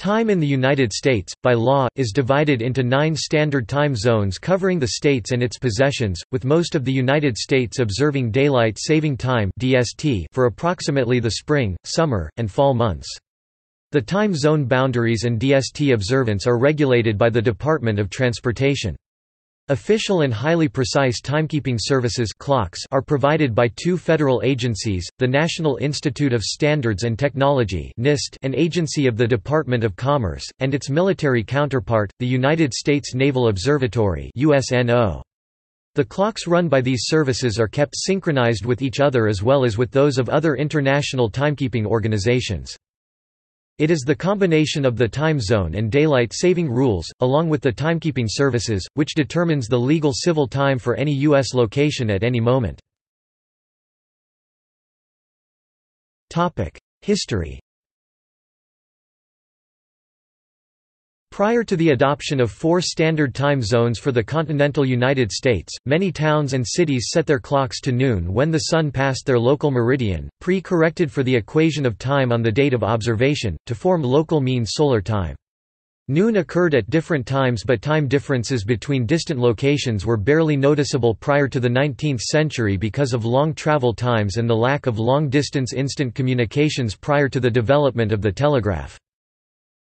Time in the United States, by law, is divided into nine standard time zones covering the states and its possessions, with most of the United States observing Daylight Saving Time for approximately the spring, summer, and fall months. The time zone boundaries and DST observance are regulated by the Department of Transportation. Official and highly precise timekeeping services clocks are provided by two federal agencies, the National Institute of Standards and Technology NIST, an agency of the Department of Commerce, and its military counterpart, the United States Naval Observatory USNO. The clocks run by these services are kept synchronized with each other as well as with those of other international timekeeping organizations. It is the combination of the time zone and daylight saving rules, along with the timekeeping services, which determines the legal civil time for any U.S. location at any moment. History Prior to the adoption of four standard time zones for the continental United States, many towns and cities set their clocks to noon when the sun passed their local meridian, pre-corrected for the equation of time on the date of observation, to form local mean solar time. Noon occurred at different times but time differences between distant locations were barely noticeable prior to the 19th century because of long travel times and the lack of long-distance instant communications prior to the development of the telegraph.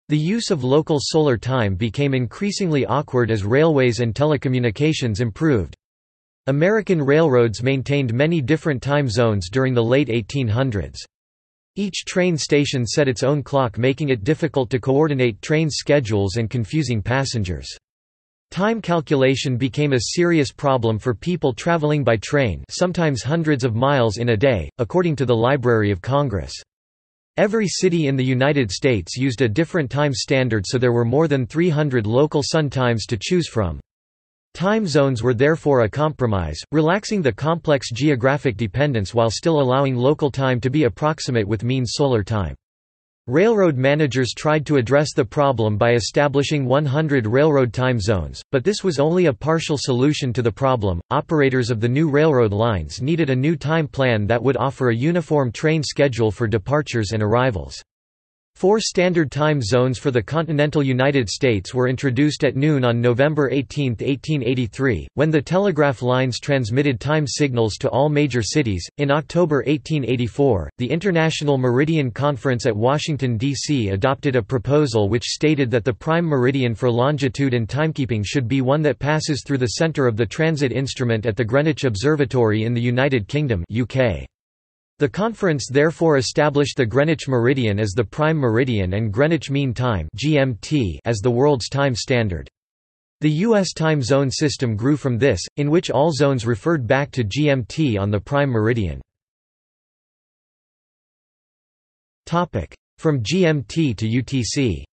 The use of local solar time became increasingly awkward as railways and telecommunications improved. American railroads maintained many different time zones during the late 1800s. Each train station set its own clock making it difficult to coordinate train schedules and confusing passengers. Time calculation became a serious problem for people traveling by train sometimes hundreds of miles in a day, according to the Library of Congress. Every city in the United States used a different time standard so there were more than 300 local sun times to choose from. Time zones were therefore a compromise, relaxing the complex geographic dependence while still allowing local time to be approximate with mean solar time. Railroad managers tried to address the problem by establishing 100 railroad time zones, but this was only a partial solution to the problem. Operators of the new railroad lines needed a new time plan that would offer a uniform train schedule for departures and arrivals. Four standard time zones for the continental United States were introduced at noon on November 18, 1883, when the telegraph lines transmitted time signals to all major cities. In October 1884, the International Meridian Conference at Washington, D.C. adopted a proposal which stated that the prime meridian for longitude and timekeeping should be one that passes through the center of the transit instrument at the Greenwich Observatory in the United Kingdom UK. The conference therefore established the Greenwich meridian as the prime meridian and Greenwich Mean Time as the world's time standard. The U.S. time zone system grew from this, in which all zones referred back to GMT on the prime meridian. From GMT to UTC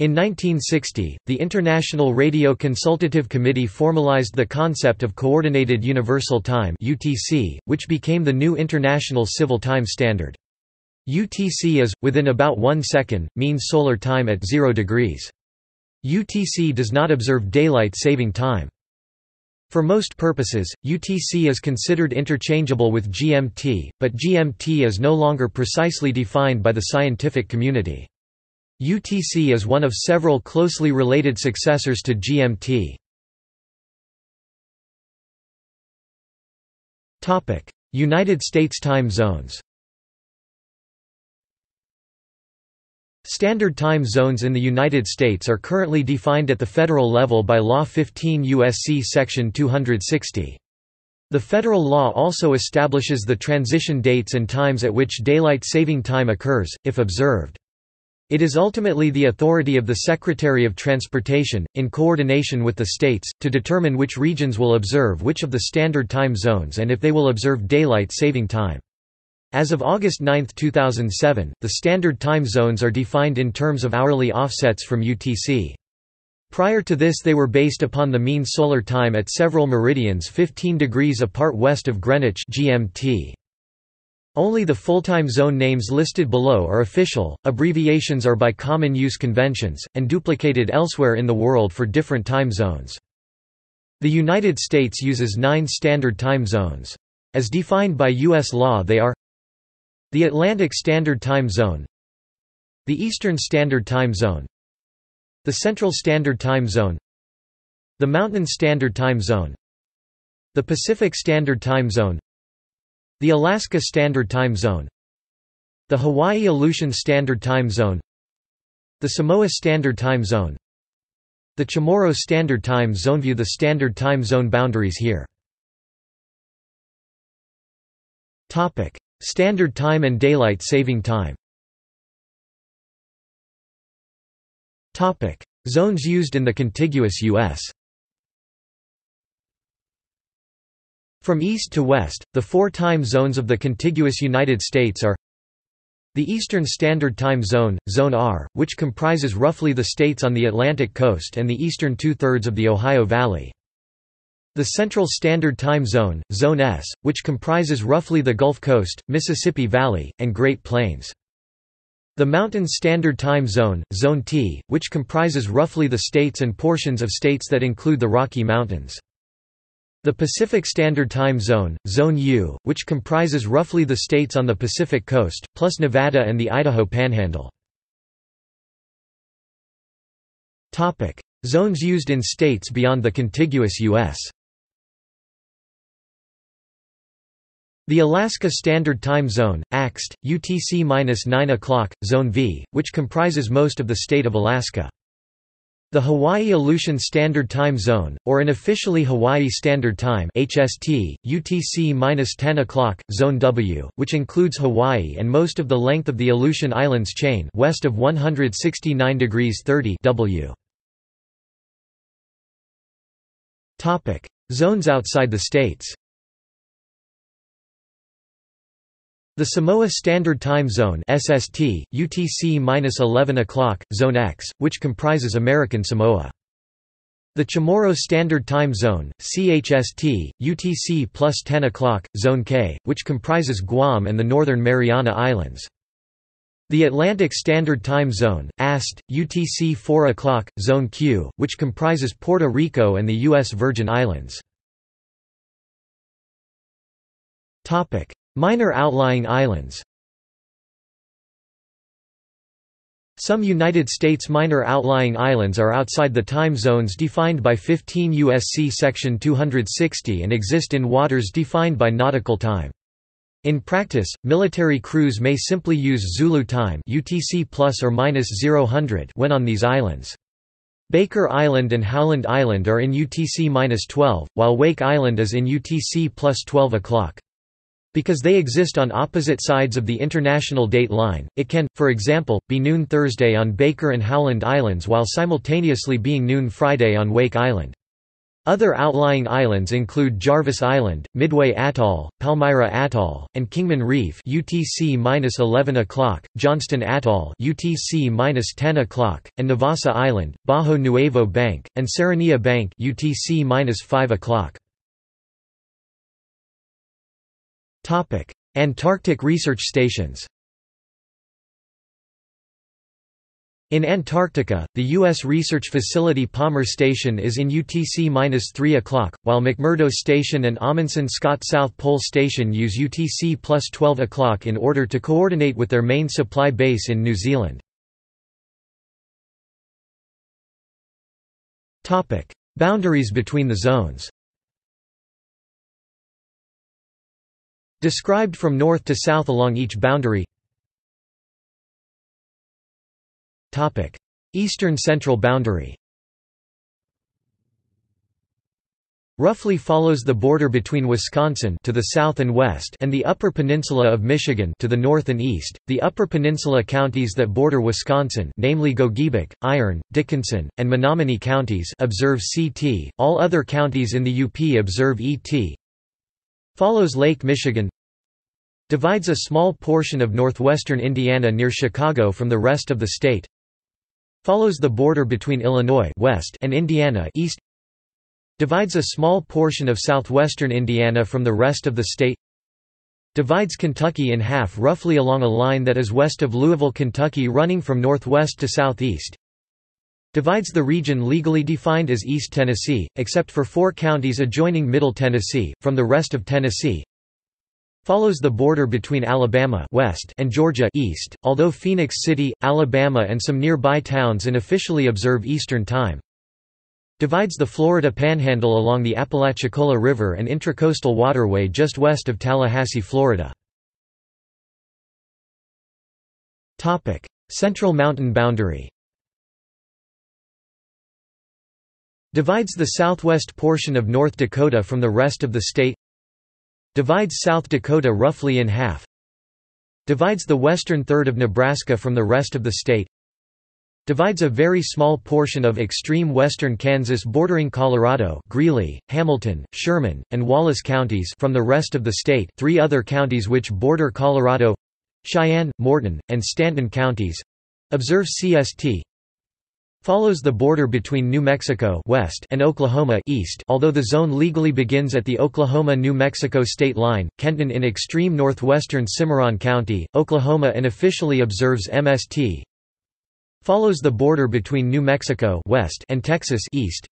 In 1960, the International Radio Consultative Committee formalized the concept of Coordinated Universal Time (UTC), which became the new international civil time standard. UTC is, within about one second, mean solar time at 0 degrees. UTC does not observe daylight saving time. For most purposes, UTC is considered interchangeable with GMT, but GMT is no longer precisely defined by the scientific community. UTC is one of several closely related successors to GMT. United States time zones Standard time zones in the United States are currently defined at the federal level by Law 15 U.S.C. Section 260. The federal law also establishes the transition dates and times at which daylight saving time occurs, if observed. It is ultimately the authority of the Secretary of Transportation, in coordination with the states, to determine which regions will observe which of the standard time zones and if they will observe daylight saving time. As of August 9, 2007, the standard time zones are defined in terms of hourly offsets from UTC. Prior to this they were based upon the mean solar time at several meridians 15 degrees apart west of Greenwich GMT. Only the full-time zone names listed below are official, abbreviations are by common use conventions, and duplicated elsewhere in the world for different time zones. The United States uses nine standard time zones. As defined by U.S. law they are The Atlantic Standard Time Zone The Eastern Standard Time Zone The Central Standard Time Zone The Mountain Standard Time Zone The Pacific Standard Time Zone The Alaska Standard Time Zone The Hawaii Aleutian Standard Time Zone The Samoa Standard Time Zone The Chamorro Standard Time Zone. View the Standard Time Zone boundaries here. Standard Time and Daylight Saving Time. Zones used in the contiguous U.S. From east to west, the four time zones of the contiguous United States are the Eastern Standard Time Zone, Zone R, which comprises roughly the states on the Atlantic coast and the eastern two-thirds of the Ohio Valley. The Central Standard Time Zone, Zone S, which comprises roughly the Gulf Coast, Mississippi Valley, and Great Plains. The Mountain Standard Time Zone, Zone T, which comprises roughly the states and portions of states that include the Rocky Mountains. The Pacific Standard Time Zone, Zone U, which comprises roughly the states on the Pacific Coast, plus Nevada and the Idaho Panhandle. Zones used in states beyond the contiguous U.S. The Alaska Standard Time Zone, AXT, UTC-9 o'clock, Zone V, which comprises most of the state of Alaska. The Hawaii Aleutian Standard Time Zone, or an officially Hawaii Standard Time HST, UTC-10 o'clock, Zone W, which includes Hawaii and most of the length of the Aleutian Islands chain west of 169 degrees 30 W. Zones outside the states The Samoa Standard Time Zone SST, UTC-11 o'clock, Zone X, which comprises American Samoa. The Chamorro Standard Time Zone, CHST, UTC plus 10 o'clock, Zone K, which comprises Guam and the Northern Mariana Islands. The Atlantic Standard Time Zone, AST, UTC 4 o'clock, Zone Q, which comprises Puerto Rico and the U.S. Virgin Islands. Minor outlying islands Some United States minor outlying islands are outside the time zones defined by 15 U.S.C. Section 260 and exist in waters defined by nautical time. In practice, military crews may simply use Zulu time UTC plus or minus 0 when on these islands. Baker Island and Howland Island are in UTC-12, while Wake Island is in UTC plus 12 o'clock. Because they exist on opposite sides of the international date line, it can, for example, be noon Thursday on Baker and Howland Islands while simultaneously being noon Friday on Wake Island. Other outlying islands include Jarvis Island, Midway Atoll, Palmyra Atoll, and Kingman Reef (UTC-11 o'clock), Johnston Atoll (UTC-10 o'clock), and Navassa Island, Bajo Nuevo Bank, and Serranilla Bank (UTC-5 o'clock). Antarctic research stations In Antarctica, the U.S. research facility Palmer Station is in UTC-3 o'clock, while McMurdo Station and Amundsen Scott South Pole Station use UTC plus 12 o'clock in order to coordinate with their main supply base in New Zealand. Boundaries between the zones Described from north to south along each boundary Eastern central boundary roughly follows the border between Wisconsin to the south and west and the Upper Peninsula of Michigan to the north and east. The Upper Peninsula counties that border Wisconsin, namely Gogebic, Iron, Dickinson, and Menominee counties, observe CT. All other counties in the UP observe ET. Follows Lake Michigan Divides a small portion of northwestern Indiana near Chicago from the rest of the state Follows the border between Illinois west and Indiana east Divides a small portion of southwestern Indiana from the rest of the state Divides Kentucky in half roughly along a line that is west of Louisville, Kentucky running from northwest to southeast Divides the region legally defined as East Tennessee, except for four counties adjoining Middle Tennessee, from the rest of Tennessee. Follows the border between Alabama west and Georgia east, although Phenix City, Alabama and some nearby towns unofficially observe Eastern Time. Divides the Florida Panhandle along the Apalachicola River and Intracoastal Waterway just west of Tallahassee, Florida. Central Mountain Boundary Divides the southwest portion of North Dakota from the rest of the state Divides South Dakota roughly in half Divides the western third of Nebraska from the rest of the state Divides a very small portion of extreme western Kansas bordering Colorado Greeley, Hamilton, Sherman, and Wallace counties from the rest of the state three other counties which border Colorado Cheyenne, Morton, and Stanton counties observe CST follows the border between New Mexico west and Oklahoma east. Although the zone legally begins at the Oklahoma-New Mexico state line, Kenton in extreme northwestern Cimarron County, Oklahoma and officially observes MST follows the border between New Mexico west and Texas east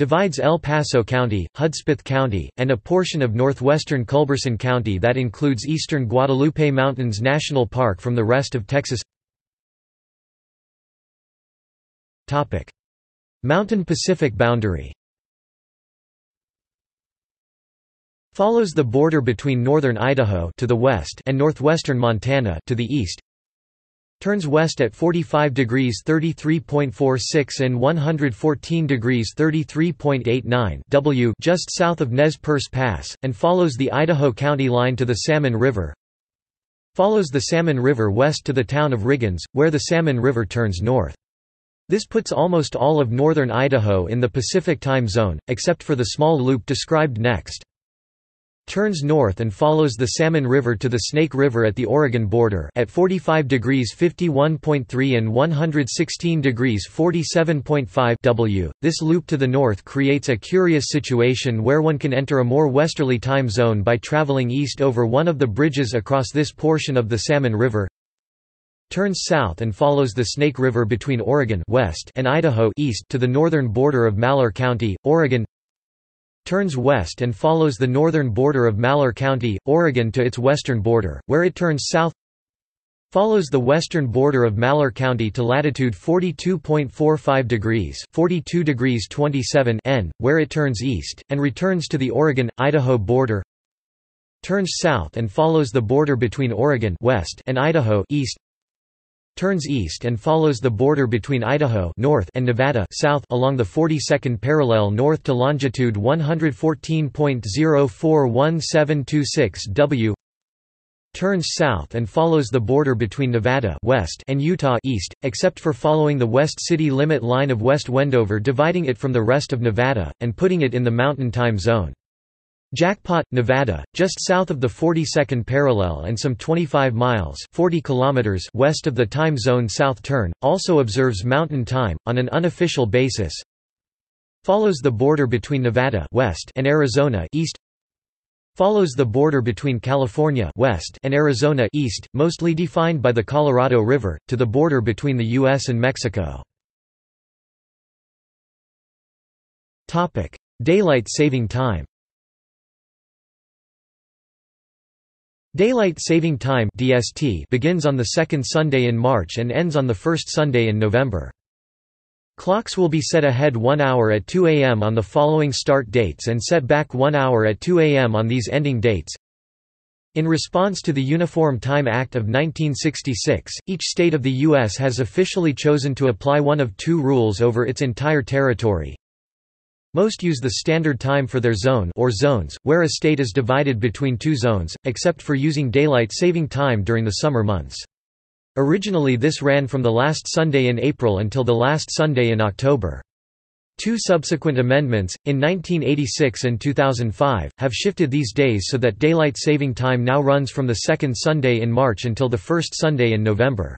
divides El Paso County, Hudspeth County, and a portion of northwestern Culberson County that includes eastern Guadalupe Mountains National Park from the rest of Texas Mountain Pacific boundary Follows the border between northern Idaho to the west and northwestern Montana to the east. Turns west at 45 degrees 33.46 and 114 degrees 33.89 W just south of Nez Perce Pass, and follows the Idaho County line to the Salmon River. Follows the Salmon River west to the town of Riggins, where the Salmon River turns north. This puts almost all of northern Idaho in the Pacific time zone, except for the small loop described next. Turns north and follows the Salmon River to the Snake River at the Oregon border at 45 degrees 51.3 and 116 degrees 47.5 W. This loop to the north creates a curious situation where one can enter a more westerly time zone by traveling east over one of the bridges across this portion of the Salmon River turns south and follows the Snake River between Oregon west and Idaho east to the northern border of Malheur County, Oregon turns west and follows the northern border of Malheur County, Oregon to its western border, where it turns south follows the western border of Malheur County to latitude 42.45 degrees 42 degrees 27 N, where it turns east, and returns to the Oregon-Idaho border turns south and follows the border between Oregon west and Idaho east turns east and follows the border between Idaho north and Nevada south along the 42nd parallel north to longitude 114.041726 W turns south and follows the border between Nevada west and Utah east, except for following the west city limit line of West Wendover dividing it from the rest of Nevada, and putting it in the Mountain Time Zone. Jackpot, Nevada, just south of the 42nd parallel and some 25 miles 40 kilometers west of the time zone south turn, also observes Mountain Time, on an unofficial basis. Follows the border between Nevada west and Arizona east. Follows the border between California west and Arizona east, mostly defined by the Colorado River, to the border between the U.S. and Mexico. Daylight saving time Daylight Saving Time (DST) begins on the second Sunday in March and ends on the first Sunday in November. Clocks will be set ahead 1 hour at 2 a.m. on the following start dates and set back 1 hour at 2 a.m. on these ending dates. In response to the Uniform Time Act of 1966, each state of the U.S. has officially chosen to apply one of two rules over its entire territory. Most use the standard time for their zone or zones, where a state is divided between two zones, except for using daylight saving time during the summer months. Originally this ran from the last Sunday in April until the last Sunday in October. Two subsequent amendments, in 1986 and 2005, have shifted these days so that daylight saving time now runs from the second Sunday in March until the first Sunday in November.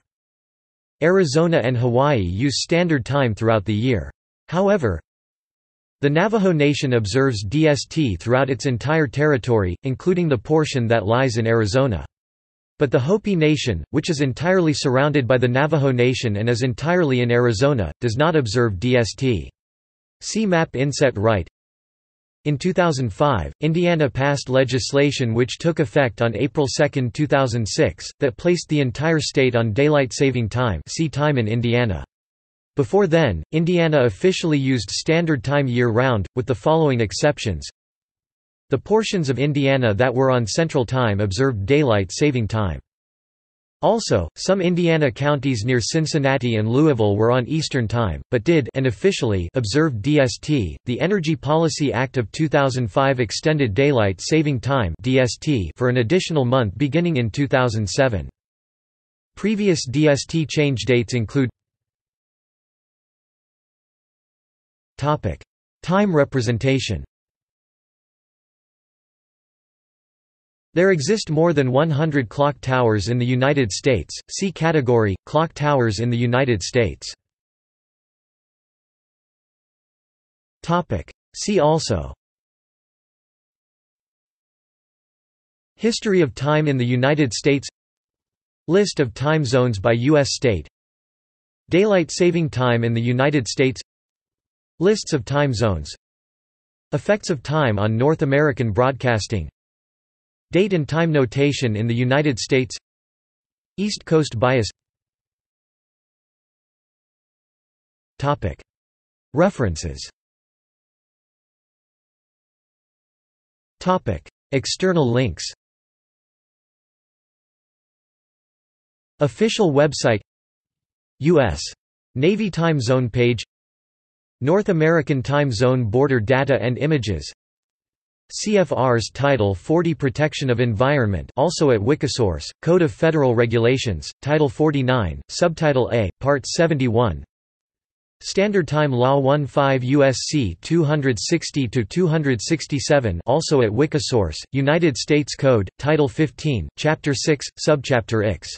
Arizona and Hawaii use standard time throughout the year. However, the Navajo Nation observes DST throughout its entire territory, including the portion that lies in Arizona. But the Hopi Nation, which is entirely surrounded by the Navajo Nation and is entirely in Arizona, does not observe DST. See map inset right In 2005, Indiana passed legislation which took effect on April 2, 2006, that placed the entire state on daylight saving time see time in Indiana. Before then, Indiana officially used Standard Time year-round, with the following exceptions. The portions of Indiana that were on Central Time observed daylight saving time. Also, some Indiana counties near Cincinnati and Louisville were on Eastern Time, but did and officially observed DST. The Energy Policy Act of 2005 extended daylight saving time (DST) for an additional month beginning in 2007. Previous DST change dates include Time representation. There exist more than 100 clock towers in the United States. See category Clock towers in the United States. Topic: See also History of time in the United States List of time zones by U.S. state Daylight saving time in the United States Lists of time zones. Effects of time on North American broadcasting. Date and time notation in the United States. East Coast bias. References. External links. Official website. U.S. Navy Time Zone page North American Time Zone border data and images. CFR's Title 40 Protection of Environment also at Wikisource, Code of Federal Regulations, Title 49, Subtitle A, Part 71 Standard Time Law 15 USC 260-267 also at Wikisource, United States Code, Title 15, Chapter 6, Subchapter X